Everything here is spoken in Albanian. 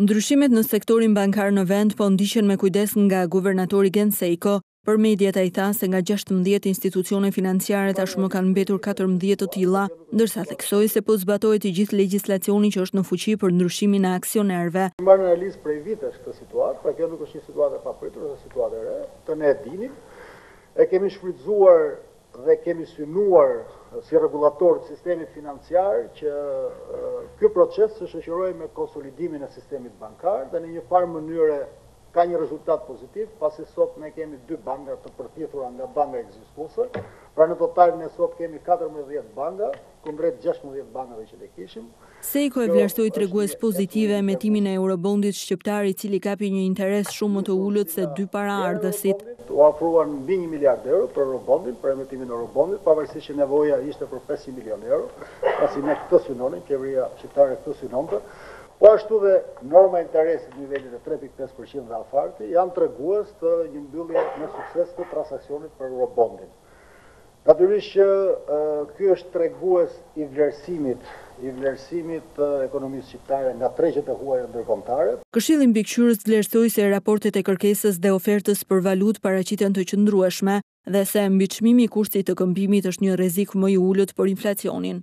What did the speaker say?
Ndryshimet në sektorin bankar në vend po ndiqen me kujdes nga guvernatori Gent Sejko. Për mediat ai tha se nga gjashtëmbëdhjetë institucione financiare tashmë kanë mbetur katërmbëdhjetë të tilla, ndërsa theksoi se po zbatohet i gjithë legjislacioni që është në fuqi për ndryshimin e aksionerëve. E marrim në analizë prej vitesh këtë situatë, pra kjo nuk është një situatë e papritur ose situatë e re, këtë ne e dinim, e kemi shfrytëzuar dhe kemi synuar si rregullator të sistemit financiar që ky proces të shoqërohej me konsolidimin e sistemit bankar dhe në një farë mënyre ka një rezultat pozitiv, pasi sot ne kemi dy banka të përthithura nga banka ekzistuese, pra në total ne sot kemi 14 banka, Kundrejt gjashtëmbëdhjetë bankave që ne kishim. Sejko e vlerësoi tregues pozitiv emetimin e eurobondit shqiptar i cili kapi një interes shumë më të ulët se dy paraardhësit. U ofruan mbi një miliard euro për eurobondin, për emetimin e eurobondit, pavarësisht që nevoja ishte për pesëqind milionë euro, pasi ne këtë synonim, qeveria shqiptare këtë synonte. Po ashtu dhe norma e interesit në nivelin e tre pikë pesë për qind dhe afati janë tregues të një mbyllje me sukses të transaksionit për eurobondin. Natyrisht që ky është tregues i vlerësimit, i vlerësimit të ekonomisë shqiptare nga tregjet e huaja ndërkombëtare. Këshilli Mbikëqyrës vlerësoi se raportet e kërkesës dhe ofertës për valutë paraqiten të qëndrueshme dhe se mbiçmimi i kursit të këmbimit është një rrezik më i ulët për inflacionin.